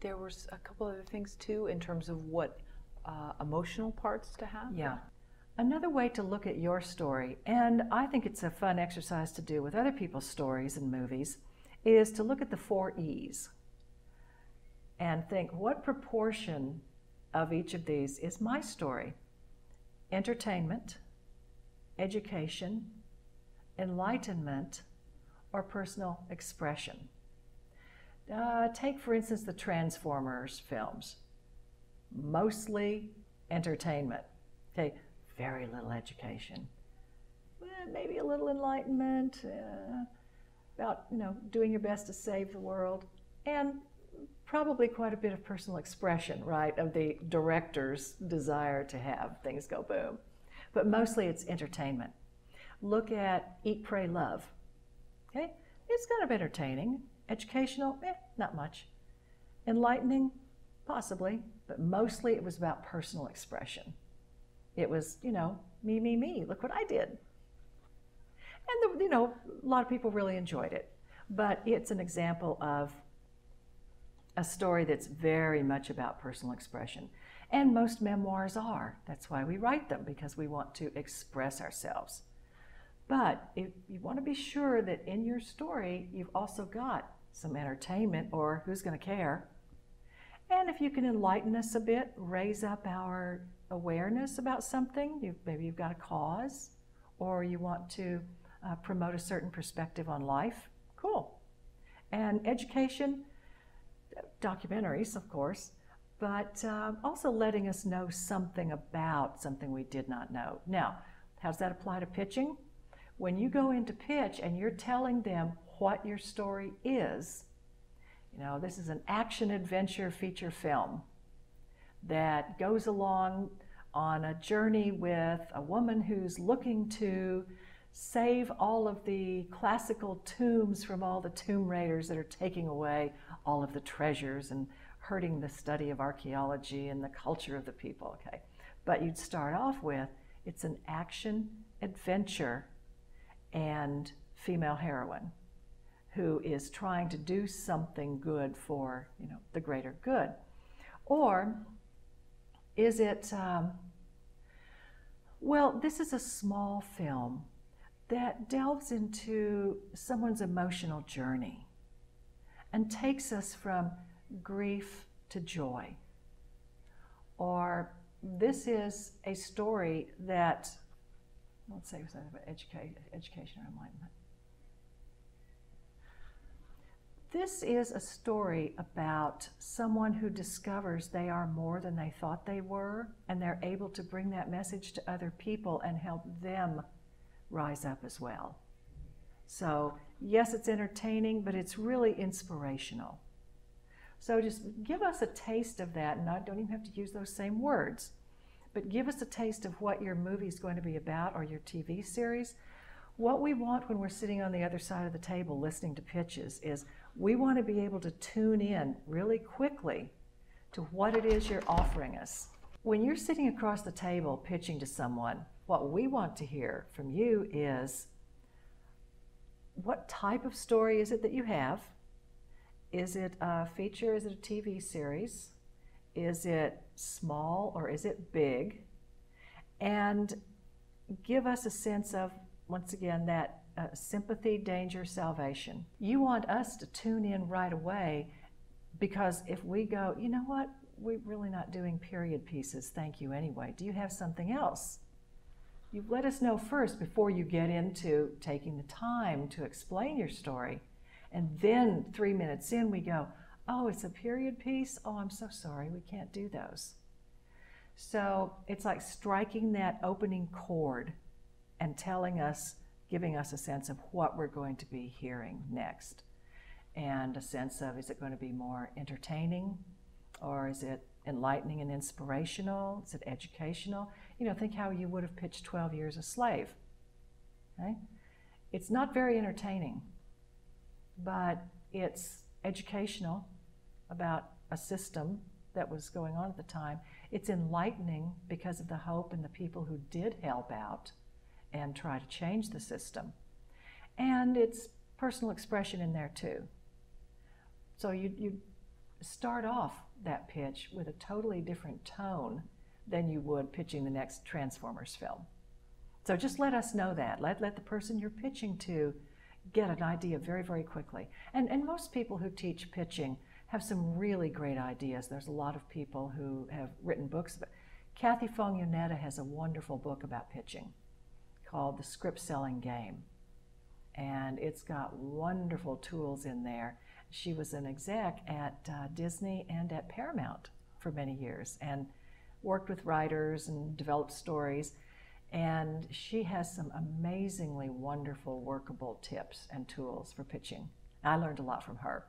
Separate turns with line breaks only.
There was a couple other things too in terms of what uh, emotional parts to have.
Yeah. Another way to look at your story, and I think it's a fun exercise to do with other people's stories and movies, is to look at the four E's and think what proportion of each of these is my story? Entertainment, education, enlightenment, or personal expression. Uh, take, for instance, the Transformers films. Mostly entertainment. Okay, very little education. maybe a little enlightenment uh, about you know doing your best to save the world, and probably quite a bit of personal expression, right, of the director's desire to have things go boom. But mostly it's entertainment. Look at Eat, Pray, Love. Okay, it's kind of entertaining. Educational, eh, not much. Enlightening, possibly, but mostly it was about personal expression. It was, you know, me, me, me. Look what I did. And, the, you know, a lot of people really enjoyed it. But it's an example of a story that's very much about personal expression. And most memoirs are. That's why we write them, because we want to express ourselves. But if you want to be sure that in your story you've also got some entertainment, or who's going to care? And if you can enlighten us a bit, raise up our awareness about something, you've, maybe you've got a cause, or you want to uh, promote a certain perspective on life, cool. And education, documentaries, of course, but uh, also letting us know something about something we did not know. Now, how does that apply to pitching? When you go into pitch and you're telling them what your story is, you know, this is an action adventure feature film that goes along on a journey with a woman who's looking to save all of the classical tombs from all the tomb raiders that are taking away all of the treasures and hurting the study of archaeology and the culture of the people. Okay, but you'd start off with it's an action adventure and female heroine who is trying to do something good for you know the greater good, or is it? Um, well, this is a small film that delves into someone's emotional journey and takes us from grief to joy. Or this is a story that, let's say, something about education or enlightenment. This is a story about someone who discovers they are more than they thought they were, and they're able to bring that message to other people and help them rise up as well. So, yes, it's entertaining, but it's really inspirational. So, just give us a taste of that, and I don't even have to use those same words, but give us a taste of what your movie is going to be about or your TV series. What we want when we're sitting on the other side of the table listening to pitches is we want to be able to tune in really quickly to what it is you're offering us. When you're sitting across the table pitching to someone, what we want to hear from you is what type of story is it that you have? Is it a feature? Is it a TV series? Is it small or is it big? And give us a sense of, once again, that uh, sympathy, danger, salvation. You want us to tune in right away because if we go, you know what, we're really not doing period pieces, thank you anyway. Do you have something else? you let us know first before you get into taking the time to explain your story. And then three minutes in, we go, Oh, it's a period piece? Oh, I'm so sorry, we can't do those. So it's like striking that opening chord and telling us, giving us a sense of what we're going to be hearing next. And a sense of is it going to be more entertaining or is it enlightening and inspirational? Is it educational? You know, think how you would have pitched 12 Years a Slave. Okay? It's not very entertaining, but it's educational about a system that was going on at the time. It's enlightening because of the hope and the people who did help out and try to change the system. And it's personal expression in there too. So you, you start off that pitch with a totally different tone than you would pitching the next Transformers film. So just let us know that. Let, let the person you're pitching to get an idea very, very quickly. And, and most people who teach pitching have some really great ideas. There's a lot of people who have written books. Kathy Fong Yoneda has a wonderful book about pitching called The Script Selling Game. And it's got wonderful tools in there. She was an exec at uh, Disney and at Paramount for many years and worked with writers and developed stories. And she has some amazingly wonderful, workable tips and tools for pitching. I learned a lot from her.